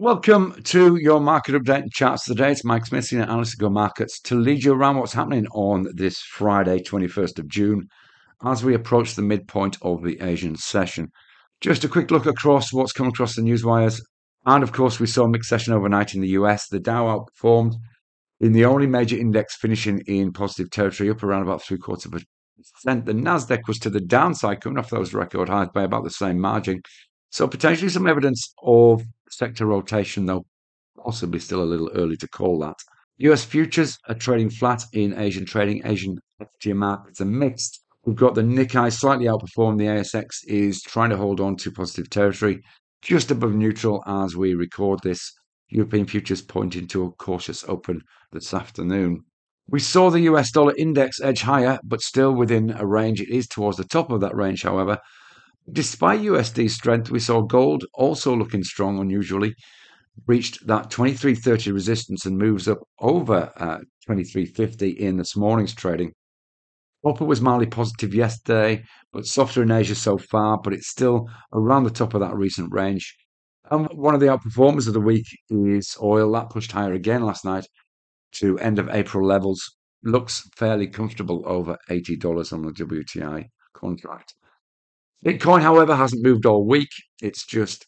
Welcome to your market update and charts today. It's Mike Smith, senior analyst at Go Markets, to lead you around what's happening on this Friday, 21st of June, as we approach the midpoint of the Asian session. Just a quick look across what's come across the news wires. And of course, we saw a mixed session overnight in the US. The Dow outperformed in the only major index finishing in positive territory, up around about three quarters of a percent. The Nasdaq was to the downside, coming off those record highs by about the same margin. So potentially some evidence of sector rotation, though possibly still a little early to call that. US futures are trading flat in Asian trading. Asian equity markets are mixed. We've got the Nikkei slightly outperformed. The ASX is trying to hold on to positive territory, just above neutral as we record this. European futures pointing to a cautious open this afternoon. We saw the US dollar index edge higher, but still within a range. It is towards the top of that range, however. Despite USD strength, we saw gold also looking strong unusually, reached that 2330 resistance and moves up over uh, 2350 in this morning's trading. Copper was mildly positive yesterday, but softer in Asia so far, but it's still around the top of that recent range. And one of the outperformers of the week is oil. That pushed higher again last night to end of April levels. Looks fairly comfortable over $80 on the WTI contract. Bitcoin, however, hasn't moved all week. It's just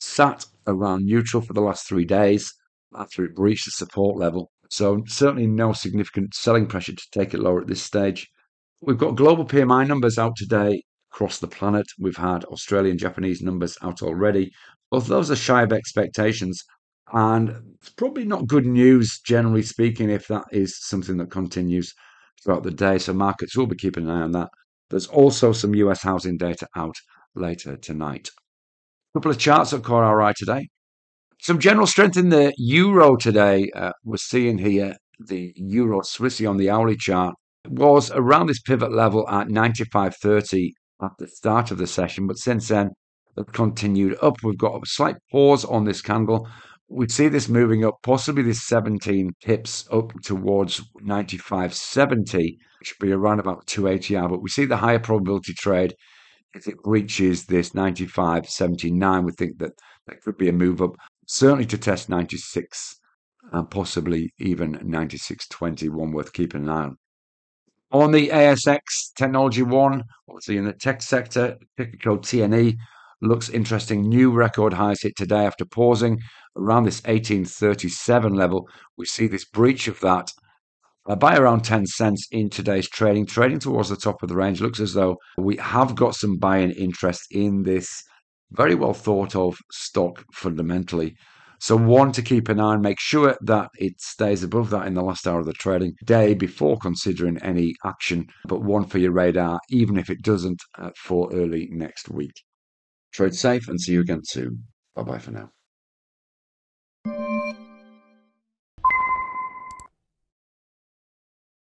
sat around neutral for the last three days after it breached the support level. So, certainly no significant selling pressure to take it lower at this stage. We've got global PMI numbers out today across the planet. We've had Australian Japanese numbers out already. Both those are shy of expectations. And it's probably not good news, generally speaking, if that is something that continues throughout the day. So markets will be keeping an eye on that. There's also some US housing data out later tonight. A couple of charts at Core RI today. Some general strength in the euro today. Uh, we're seeing here the euro Swissy on the hourly chart was around this pivot level at 95.30 at the start of the session, but since then it continued up. We've got a slight pause on this candle, we see this moving up, possibly this 17 pips up towards 95.70, which would be around about 280 hour. But we see the higher probability trade if it reaches this 95.79. We think that there could be a move up, certainly to test 96 and possibly even 96.20, one worth keeping an eye on. On the ASX Technology One, obviously in the tech sector, ticker code TNE, looks interesting. New record highs hit today after pausing around this 1837 level. We see this breach of that uh, by around 10 cents in today's trading, trading towards the top of the range. Looks as though we have got some buying interest in this very well thought of stock fundamentally. So, one to keep an eye on, make sure that it stays above that in the last hour of the trading day before considering any action, but one for your radar, even if it doesn't, uh, for early next week. Trade safe and see you again soon. Bye bye for now.